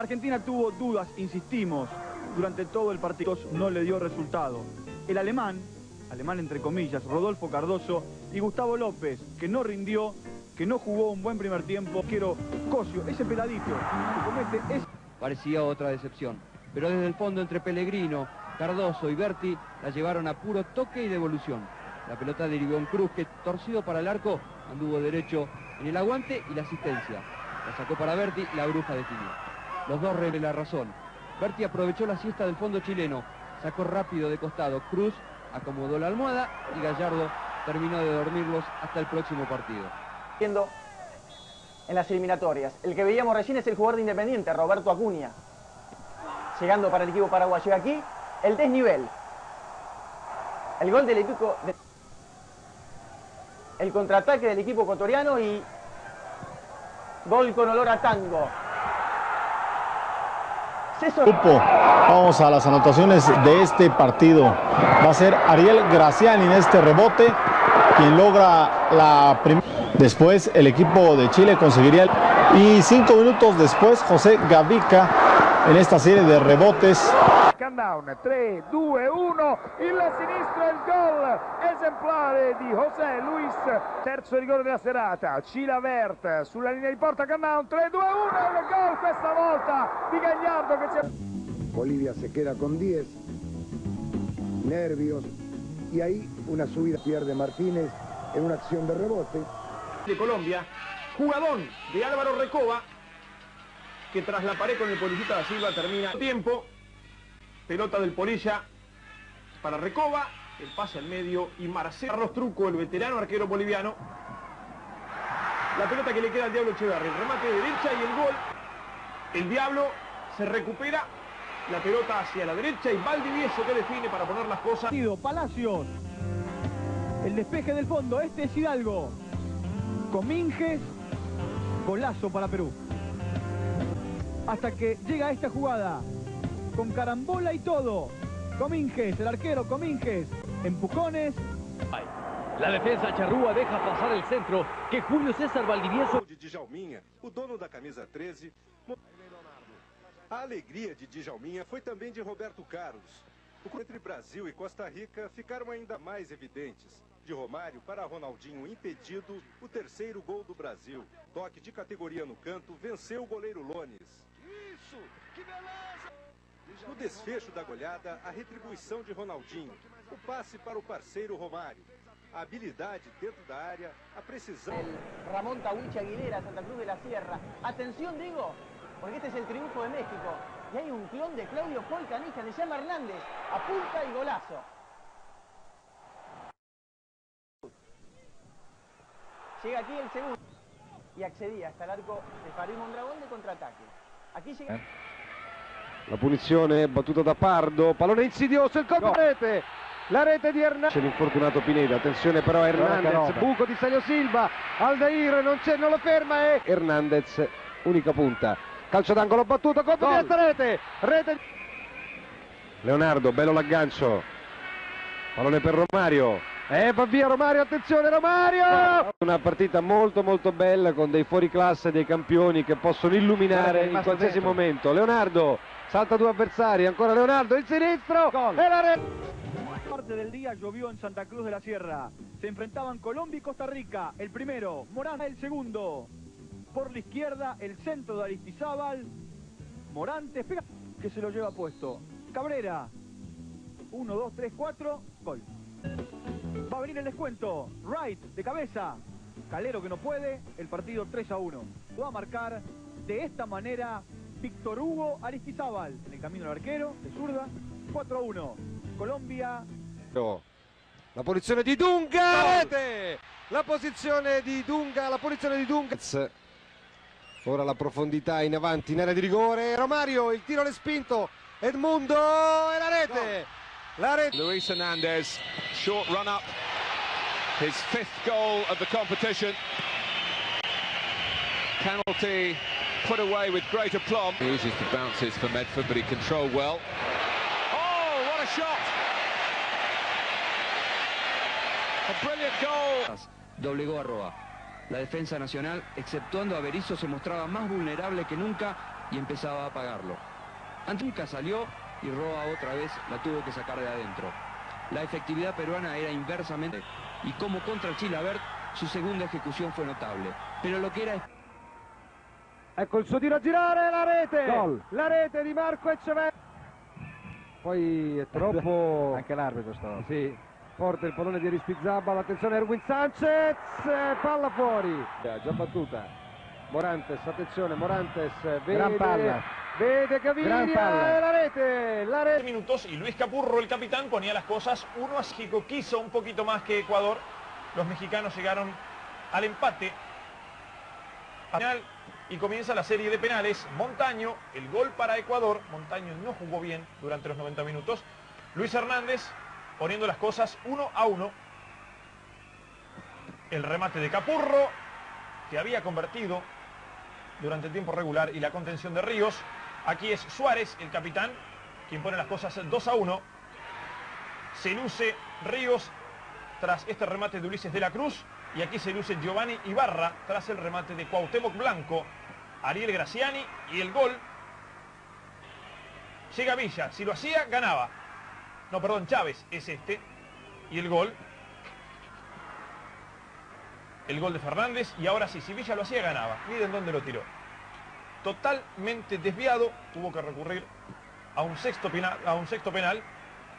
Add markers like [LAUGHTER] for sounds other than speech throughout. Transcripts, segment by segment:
Argentina tuvo dudas, insistimos, durante todo el partido no le dio resultado. El alemán, alemán entre comillas, Rodolfo Cardoso y Gustavo López, que no rindió, que no jugó un buen primer tiempo. Quiero Cosio, ese peladito que comete es... Parecía otra decepción, pero desde el fondo entre Pellegrino, Cardoso y Berti la llevaron a puro toque y devolución. La pelota derivó en Cruz que, torcido para el arco, anduvo derecho en el aguante y la asistencia. La sacó para Berti, la bruja definió. Los dos reben la razón. Berti aprovechó la siesta del fondo chileno, sacó rápido de costado. Cruz acomodó la almohada y Gallardo terminó de dormirlos hasta el próximo partido. En las eliminatorias. El que veíamos recién es el jugador de Independiente, Roberto Acuña. Llegando para el equipo paraguayo. Aquí el desnivel. El gol del equipo... El contraataque del equipo ecuatoriano y gol con olor a tango. Grupo. Vamos a las anotaciones de este partido. Va a ser Ariel Graciani en este rebote, quien logra la primera. Después el equipo de Chile conseguiría el... Y cinco minutos después José Gavica en esta serie de rebotes. Countdown 3, 2, 1, il sinistro il gol esemplare di José Luis, terzo rigore della serata, Cilavert sulla linea di porta, Countdown 3, 2, 1, il gol questa volta di Gagliardo che si... Bolivia se queda con 10, nervios, y ahí una subida pierde Martínez en una acción de rebote. De Colombia, jugadón de Álvaro Recoba, que tras la pared con el policita da Silva termina tiempo, pelota del Polilla para Recoba, el pase al medio y Marcelo Carlos Truco, el veterano arquero boliviano. La pelota que le queda al Diablo Echeverri, el remate de derecha y el gol. El Diablo se recupera, la pelota hacia la derecha y Valdivieso que define para poner las cosas. Palacios, el despeje del fondo, este es Hidalgo. Cominges, golazo para Perú. Hasta que llega esta jugada, con carambola y todo. Cominges, el arquero Cominges, empujones. La defensa charrúa deja pasar el centro que Julio César Valdivieso... de Djalminha, o dono da camisa 13. A alegria de Djalminha foi também de Roberto Carlos. O entre Brasil e Costa Rica ficaram ainda mais evidentes. De Romário para Ronaldinho impedido, o terceiro gol do Brasil. Toque de categoria no canto, venceu o goleiro Lones. Isso! Que beleza! No desfecho da goleada, a retribuição de Ronaldinho. O passe para o parceiro Romário. A habilidade dentro da área, a precisão. El Ramón Tahuichi Aguilera, Santa Cruz de la Sierra. Atención, digo, porque este es el triunfo de México. Y hay un clon de Claudio Paul Canija, se llama Hernández. Apunta y golazo. Llega aquí el segundo. Y accedía hasta el arco de Farid Mondragón de contraataque. Aquí llega... La punizione battuta da Pardo, pallone insidioso, il colpo rete, la rete di Hernandez. C'è l'infortunato Pineda, attenzione però a Hernandez, buco di Salio Silva, Aldair non c'è, non lo ferma e Hernandez, unica punta, calcio d'angolo battuto, colpo di questa rete, rete. Leonardo, bello l'aggancio, pallone per Romario, e va via Romario, attenzione Romario! Una partita molto molto bella con dei fuoriclasse, dei campioni che possono illuminare in qualsiasi momento. Leonardo salta due avversari, ancora Leonardo, il sinistro e la rete! Parte del día llovió en Santa Cruz de la Sierra. Se enfrentaban Colombia y Costa Rica. El primero, Morán el segundo. Por la izquierda, el centro de Aristizábal. Morantes, pega, que se lo lleva puesto. Cabrera. 1, 2, 3, 4. Gol. Va a venir el descuento. Wright de cabeza. Calero que no puede. El partido 3 a 1. Va a marcar de esta manera Víctor Hugo Aristizábal. En el camino del arquero, de zurda. 4 a 1. Colombia. La posizione di Dunga, rete! La posizione di Dunga, la posizione di Dunga. Ora la profondità in avanti in area di rigore. Romario, il tiro respinto. Edmundo e la rete. La rete. Luis Hernandez, short run up, his fifth goal of the competition. Penalty put away with great aplomb. He uses the bounces for Medford, but he controlled well. Oh, what a shot! A brilliant goal. Doblegó a Roa. La defensa nacional, exceptuando a Berizzo, se mostraba más vulnerable que nunca y empezaba a apagarlo. Antuca salió y Roa otra vez la tuvo que sacar de adentro. La efectividad peruana era inversamente y como contra Chilabert su segunda ejecución fue notable. Pero lo que era Ecco il suo tiro a girare, la rete! Gol. La rete di Marco Ecceverri. Poi è troppo... [LAUGHS] Anche l'arbitro stava. Sì, forte il pallone di Rispizzabal, attenzione Erwin Sanchez, eh, palla fuori. Già battuta. Morantes, attenzione, Morantes, vede, Gran palla. vede Gaviria Gran palla. la rete, la rete. minutos y Luis Capurro, el capitán, ponía las cosas 1 a 5. Quiso un poquito más que Ecuador. Los mexicanos llegaron al empate. Al final, y comienza la serie de penales. Montaño, el gol para Ecuador. Montaño no jugó bien durante los 90 minutos. Luis Hernández poniendo las cosas 1 a 1. El remate de Capurro, que había convertido durante el tiempo regular y la contención de Ríos. Aquí es Suárez, el capitán, quien pone las cosas 2 a 1. Se luce Ríos tras este remate de Ulises de la Cruz. Y aquí se luce Giovanni Ibarra tras el remate de Cuauhtémoc Blanco. Ariel Graciani y el gol. Llega Villa. Si lo hacía, ganaba. No, perdón, Chávez es este. Y el gol. El gol de Fernández. Y ahora sí, si Villa lo hacía, ganaba. Miren dónde lo tiró. Totalmente desviado. Tuvo que recurrir a un sexto penal. A un sexto penal.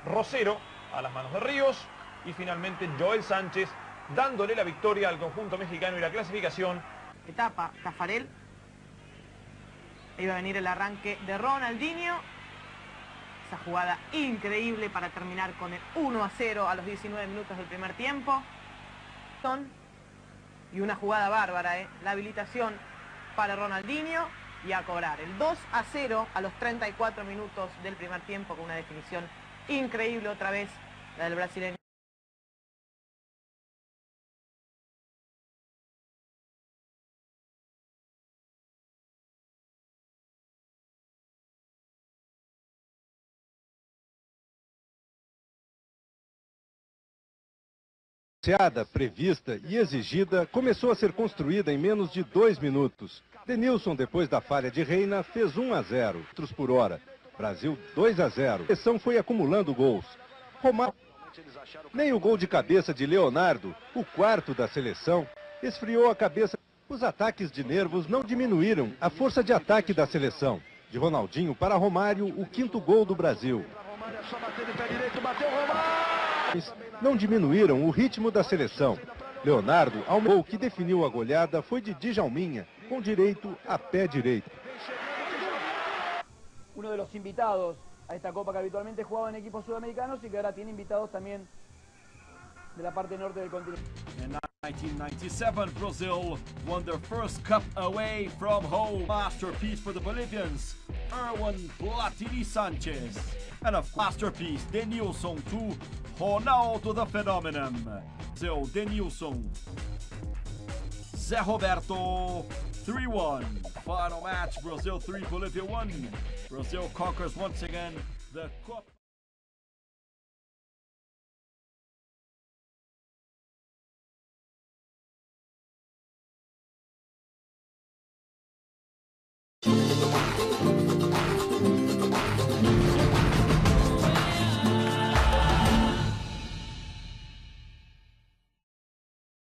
Rosero a las manos de Ríos. Y finalmente Joel Sánchez dándole la victoria al conjunto mexicano y la clasificación. Etapa, Tafarel. Iba a venir el arranque de Ronaldinho. Esa jugada increíble para terminar con el 1 a 0 a los 19 minutos del primer tiempo. Son- Y una jugada bárbara, ¿eh? La habilitación para Ronaldinho y a cobrar. El 2 a 0 a los 34 minutos del primer tiempo con una definición increíble otra vez, la del brasileño. Anunciada, prevista e exigida, começou a ser construída em menos de dois minutos. Denilson, depois da falha de Reina, fez 1 a 0, metros por hora. Brasil 2 a 0. A seleção foi acumulando gols. Romário, nem o gol de cabeça de Leonardo, o quarto da seleção, esfriou a cabeça. Os ataques de nervos não diminuíram a força de ataque da seleção. De Ronaldinho para Romário, o quinto gol do Brasil. Não diminuíram o ritmo da seleção. Leonardo, ao gol que definiu a goleada, foi de Djalminha, com direito a pé direito. uno de los invitados a esta copa que habitualmente jugaba en equipos sudamericanos y que ahora tiene invitados también de la parte norte del continente. In 1997, Brazil won their first cup away from home. Masterpiece for the Bolivians, Erwin Platini Sanchez. And a masterpiece, Denilson to Ronaldo the Phenomenon. Brazil, Denilson. Zé Roberto, 3-1. Final match, Brazil 3, Bolivia 1. Brazil conquers once again the Copa. Thank you.